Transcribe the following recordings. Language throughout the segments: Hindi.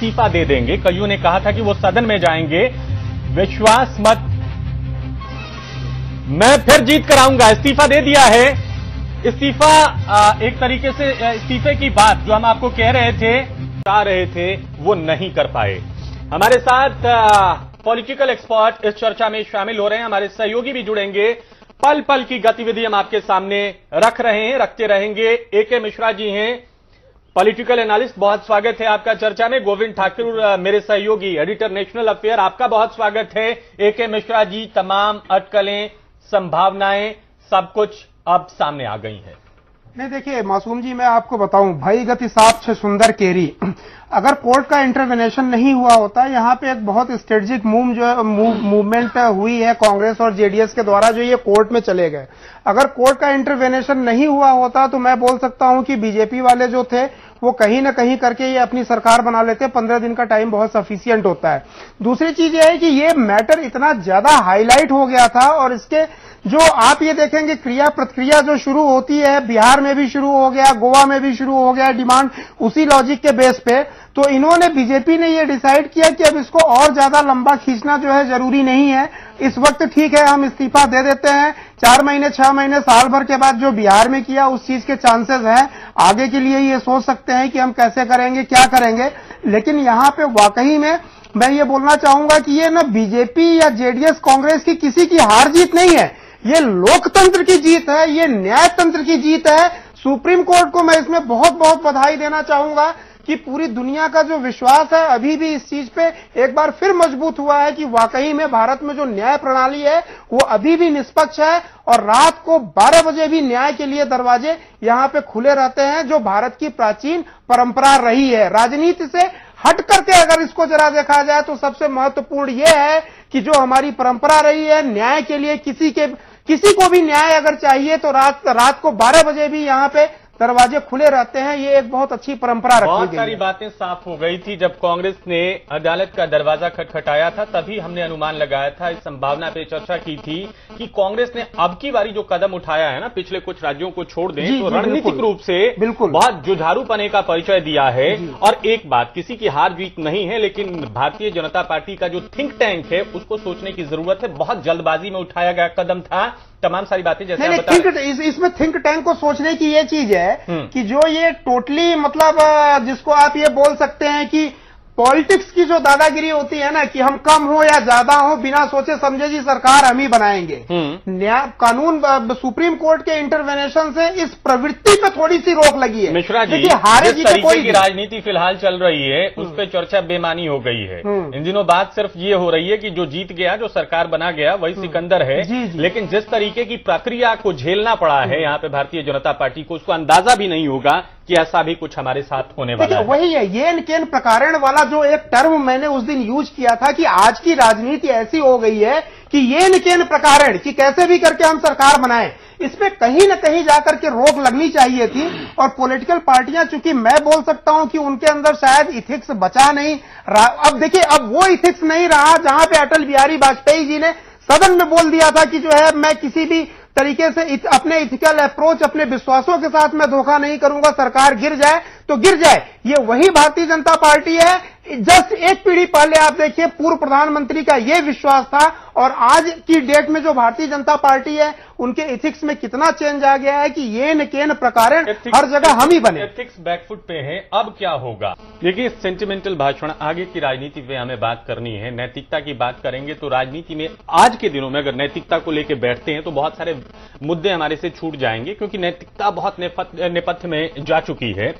इस्तीफा दे देंगे। कईयों ने कहा था कि वो सदन में जाएँगे। विश्वास मत। मैं फिर जीत कराऊँगा इस्तीफा दे दिया है। इस्तीफा एक तरीके से इस्तीफे की बात जो हम आपको कह रहे थे आ रहे थे, वो नहीं कर पाए। हमारे साथ पॉलिटिकल एक्सपर्ट इस चर्चा में शामिल हो रहे हैं। हमारे सहयोगी भी जुड़ेंगे। पल पल की गतिविधि हम आपके सामने रख रहे हैं, रखते रहेंगे। ए के मिश्रा जी हैं। पॉलिटिकल एनालिस्ट बहुत स्वागत है आपका चर्चा में। गोविंद ठाकुर मेरे सहयोगी एडिटर नेशनल अफेयर आपका बहुत स्वागत है। ए के मिश्रा जी, तमाम अटकलें, संभावनाएँ, सब कुछ अब सामने आ गई है। नहीं, देखिए, मासूम जी, मैं आपको बताऊँ, भाई गति साफ़ छे सुंदर केरी। अगर कोर्ट का इंटरवेनेशन नहीं हुआ होता, यहाँ पे एक बहुत स्ट्रेटजिक मूव जो है मूवमेंट हुई है कांग्रेस और जेडीएस के द्वारा, जो ये कोर्ट में चले गए। अगर कोर्ट का इंटरवेनेशन नहीं हुआ होता तो मैं बोल सकता हूँ कि बीजेपी वाले जो थे वो कहीं ना कहीं करके ये अपनी सरकार बना लेते हैं। पंद्रह दिन का टाइम बहुत सफिशियंट होता है। दूसरी चीज़ ये है कि ये मैटर इतना ज़्यादा हाईलाइट हो गया था और इसके जो आप ये देखेंगे, क्रिया प्रतिक्रिया जो शुरू होती है, बिहार में भी शुरू हो गया, गोवा में भी शुरू हो गया डिमांड उसी लॉजिक के बेस पे। तो इन्होंने बीजेपी ने ये डिसाइड किया कि अब इसको और ज़्यादा लंबा खींचना जो है ज़रूरी नहीं है। इस वक्त ठीक है, हम इस्तीफा दे देते हैं। चार महीने, छह महीने, साल भर के बाद जो बिहार में किया, उस चीज़ के चांसेस हैं। आगे के लिए ये सोच सकते हैं कि हम कैसे करेंगे, क्या करेंगे। लेकिन यहाँ पे वाकई में मैं ये बोलना चाहूँगा कि ये ना बीजेपी या जेडीएस कांग्रेस की किसी की हार जीत नहीं है। ये लोकतंत्र की जीत है, ये न्यायतंत्र की जीत है। सुप्रीम कोर्ट को मैं इसमें बहुत बहुत बधाई देना चाहूँगा। कि पूरी दुनिया का जो विश्वास है अभी भी इस चीज़ पे एक बार फिर मज़बूत हुआ है कि वाकई में भारत में जो न्याय प्रणाली है, वो अभी भी निष्पक्ष है और रात को 12 बजे भी न्याय के लिए दरवाजे यहाँ पे खुले रहते हैं, जो भारत की प्राचीन परंपरा रही है। राजनीति से हट करके अगर इसको जरा देखा जाए तो सबसे महत्वपूर्ण ये है कि जो हमारी परंपरा रही है, न्याय के लिए किसी के, किसी को भी न्याय अगर चाहिए तो रात रात को 12 बजे भी यहाँ पे दरवाजे खुले रहते हैं ये एक बहुत अच्छी परंपरा रखी बहुत सारी बातें साफ़ हो गई थी। जब कांग्रेस ने अदालत का दरवाज़ा खटखटाया था तभी हमने अनुमान लगाया था इस संभावना पे चर्चा की थी कि कांग्रेस ने अब की बारी जो कदम उठाया है ना पिछले कुछ राज्यों को छोड़ दें तो रणनीतिक रूप से बिल्कुल। बहुत जुझारू पने का परिचय दिया है। और एक बात किसी की हार जीत नहीं है लेकिन भारतीय जनता पार्टी का जो थिंक टैंक है उसको सोचने की ज़रूरत है। बहुत जल्दबाजी में उठाया गया कदम था। तमाम सारी बातें जैसे नहीं, नहीं, थिंक इस, इसमें थिंक टैंक को सोचने की ये चीज़ है हम्म। कि जो ये टोटली मतलब जिसको आप ये बोल सकते हैं कि पॉलिटिक्स की जो दादागिरी होती है ना कि हम कम हो या ज़्यादा हो बिना सोचे समझे जी सरकार हम ही बनाएँगे। हम्म। न्याय कानून सुप्रीम कोर्ट के इंटरवेनेशन से इस प्रवृत्ति पे थोड़ी सी रोक लगी है। मिश्रा जी हारे जी कोई की राजनीति फ़िलहाल चल रही है उस हम्म। पर चर्चा बेमानी हो गई है। हम्म। इन दिनों बात सिर्फ़ ये हो रही है कि जो जीत गया जो सरकार बना गया वही सिकंदर है। लेकिन जिस तरीके की प्रक्रिया को झेलना पड़ा है यहाँ पे भारतीय जनता पार्टी को उसको अंदाज़ा भी नहीं होगा कि ऐसा भी कुछ हमारे साथ होने वाला है। वही है ये केन प्रकारण वाला जो एक टर्म मैंने उस दिन यूज़ किया था कि आज की राजनीति ऐसी हो गई है कि ये निकेन प्रकारण कि कैसे भी करके हम सरकार बनाए इसमें कहीं न कहीं जाकर के रोक लगनी चाहिए थी। और पॉलिटिकल पार्टियाँ चूँकि मैं बोल सकता हूँ कि उनके अंदर शायद इथिक्स बचा नहीं अब देखिए अब वो इथिक्स नहीं रहा जहाँ पे अटल बिहारी वाजपेयी जी ने सदन में बोल दिया था कि जो है मैं किसी भी तरीके से इत, अपने इथिकल अप्रोच अपने विश्वासों के साथ मैं धोखा नहीं करूँगा सरकार गिर जाए तो गिर जाए। ये वही भारतीय जनता पार्टी है जस्ट एक पीढ़ी पहले आप देखिए पूर्व प्रधानमंत्री का यह विश्वास था और आज की डेट में जो भारतीय जनता पार्टी है उनके इथिक्स में कितना चेंज आ गया है कि ये न केन प्रकार हर जगह हम ही बने। एथिक्स बैकफुट पे है अब क्या होगा? देखिए सेंटिमेंटल भाषण आगे की राजनीति पे हमें बात करनी है नैतिकता की बात करेंगे तो राजनीति में आज के दिनों में अगर नैतिकता को लेकर बैठते हैं तो बहुत सारे मुद्दे हमारे से छूट जाएँगे क्योंकि नैतिकता बहुत नेपथ्य में जा चुकी है।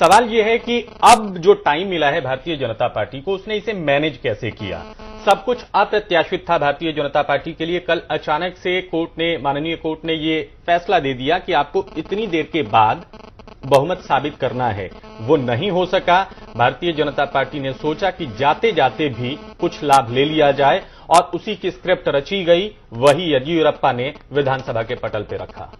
सवाल यह है कि अब जो टाइम मिला है भारतीय जनता पार्टी को, उसने इसे मैनेज कैसे किया? सब कुछ अप्रत्याशित था भारतीय जनता पार्टी के लिए। कल अचानक से कोर्ट ने, माननीय कोर्ट ने ये फैसला दे दिया कि आपको इतनी देर के बाद बहुमत साबित करना है। वो नहीं हो सका। भारतीय जनता पार्टी ने सोचा कि जाते जाते भी कुछ लाभ ले लिया जाए और उसी की स्क्रिप्ट रची गई। वही येदियुरप्पा ने विधानसभा के पटल पर रखा।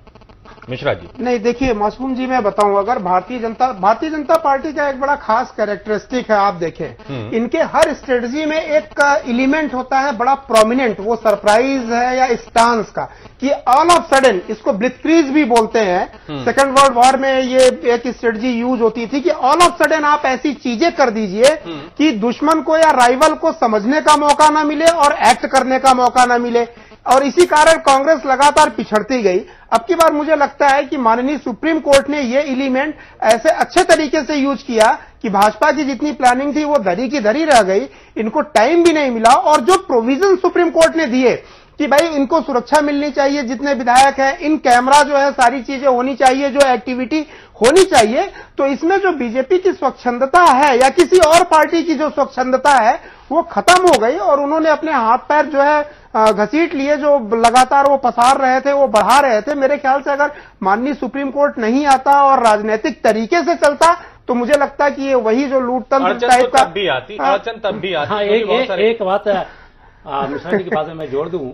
मिश्रा जी नहीं देखिए मासूम जी मैं बताऊँ अगर भारतीय जनता भारतीय जनता पार्टी का एक बड़ा खास कैरेक्टरिस्टिक है आप देखें हम्म। इनके हर स्ट्रेटजी में एक एलिमेंट होता है बड़ा प्रोमिनेंट वो सरप्राइज़ है या स्टांस का कि ऑल ऑफ़ सडन इसको ब्लिथक्रीज भी बोलते हैं। सेकंड वर्ल्ड वॉर में ये एक स्ट्रेटजी यूज़ होती थी कि ऑल ऑफ़ सडन आप ऐसी चीज़ें कर दीजिए हम्म। कि दुश्मन को या राइवल को समझने का मौका ना मिले और एक्ट करने का मौका ना मिले और इसी कारण कांग्रेस लगातार पिछड़ती गई। अब की बार मुझे लगता है कि माननीय सुप्रीम कोर्ट ने ये एलिमेंट ऐसे अच्छे तरीके से यूज़ किया कि भाजपा की जितनी प्लानिंग थी वो धरी की धरी रह गई। इनको टाइम भी नहीं मिला और जो प्रोविज़न सुप्रीम कोर्ट ने दिए कि भाई इनको सुरक्षा मिलनी चाहिए, जितने विधायक हैं, इन कैमरा जो है, सारी चीज़ें होनी चाहिए, जो एक्टिविटी होनी चाहिए तो इसमें जो बीजेपी की स्वच्छंदता है या किसी और पार्टी की जो स्वच्छंदता है, वो खत्म हो गई और उन्होंने अपने हाथ पैर जो है घसीट लिए जो लगातार वो पसार रहे थे वो बढ़ा रहे थे मेरे ख्याल से अगर माननीय सुप्रीम कोर्ट नहीं आता और राजनीतिक तरीके से चलता तो मुझे लगता है कि ये वही जो लूटतंत्र तो टाइप का भी आती हाँ, अड़चन तब भी आती हाँ एक एक, एक बात मिश्रा जी की बात मैं जोड़ दूँ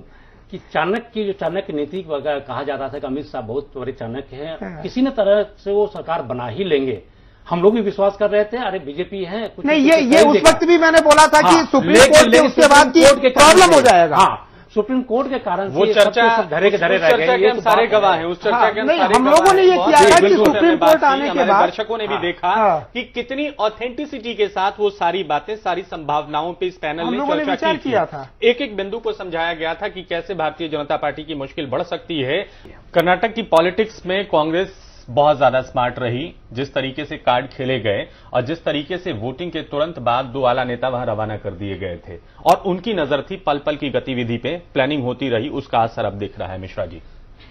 कि चाणक्य की जो चाणक्य नीति कहा जाता था कि अमित शाह बहुत बड़े चाणक्य हैं हाँ। किसी न तरह से वो सरकार बना ही लेंगे। हम लोग भी विश्वास कर रहे थे अरे बीजेपी है कुछ नहीं ये ये उस वक्त भी मैंने बोला था कि हाँ, सुप्रीम कोर्ट के उसके बाद की प्रॉब्लम हो जाएगा। हाँ सुप्रीम कोर्ट के कारण वो चर्चा धरे के धरे रह चर्चा गए के हम तो सारे गवाह हैं उस चर्चा हाँ, के हम नहीं, हम लोगों ने ये किया ही था कि सुप्रीम कोर्ट आने के बाद- दर्शकों ने भी हाँ, देखा हाँ। कि कितनी ऑथेंटिसिटी के साथ वो सारी बातें सारी संभावनाओं पे इस पैनल ने चर्चा की थी। किया था। एक एक बिंदु को समझाया गया था कि कैसे भारतीय जनता पार्टी की मुश्किल बढ़ सकती है कर्नाटक की पॉलिटिक्स में कांग्रेस बहुत ज़्यादा स्मार्ट रही जिस तरीके से कार्ड खेले गए और जिस तरीके से वोटिंग के तुरंत बाद दो आला नेता वहाँ रवाना कर दिए गए थे। और उनकी नज़र थी पल पल की गतिविधि पे प्लानिंग होती रही उसका असर अब दिख रहा है मिश्रा जी।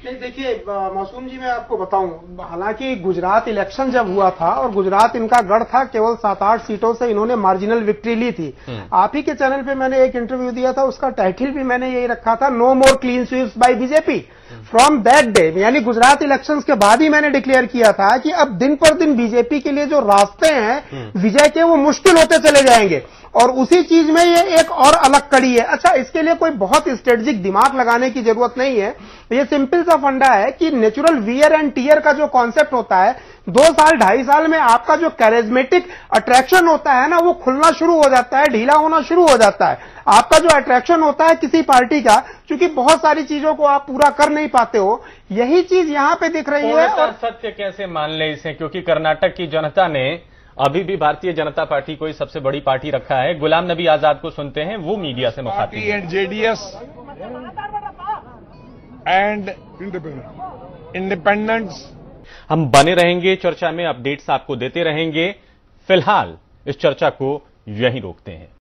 नहीं देखिए मासूम जी मैं आपको बताऊँ हालाँकि गुजरात इलेक्शन जब हुआ था और गुजरात इनका गढ़ था केवल सात आठ सीटों से इन्होंने मार्जिनल विक्ट्री ली थी। हम्म। आप ही के चैनल पे मैंने एक इंटरव्यू दिया था उसका टाइटल भी मैंने यही रखा था no more clean sweeps by BJP from that day यानी गुजरात इलेक्शंस के बाद ही मैंने डिक्लेयर किया था कि अब दिन पर दिन बीजेपी के लिए जो रास्ते हैं विजय के वो मुश्किल होते चले जाएँगे। और उसी चीज़ में ये एक और अलग कड़ी है। अच्छा इसके लिए कोई बहुत स्ट्रेटेजिक दिमाग लगाने की ज़रूरत नहीं है। ये सिंपल सा फंडा है कि नेचुरल वियर एंड टीयर का जो कॉन्सेप्ट होता है दो साल ढाई साल में आपका जो कैरिज्मेटिक अट्रैक्शन होता है ना वो खुलना शुरू हो जाता है ढीला होना शुरू हो जाता है। आपका जो अट्रैक्शन होता है किसी पार्टी का क्योंकि बहुत सारी चीज़ों को आप पूरा कर नहीं पाते हो यही चीज़ यहाँ पे दिख रही है और सत्य कैसे मान ले इसे? क्योंकि कर्नाटक की जनता ने अभी भी भारतीय जनता पार्टी को ही सबसे बड़ी पार्टी रखा है। गुलाम नबी आज़ाद को सुनते हैं वो मीडिया से मुखातिब एंड जेडीएस and independents हम बने रहेंगे चर्चा में अपडेट्स आपको देते रहेंगे। फ़िलहाल इस चर्चा को यहीं रोकते हैं।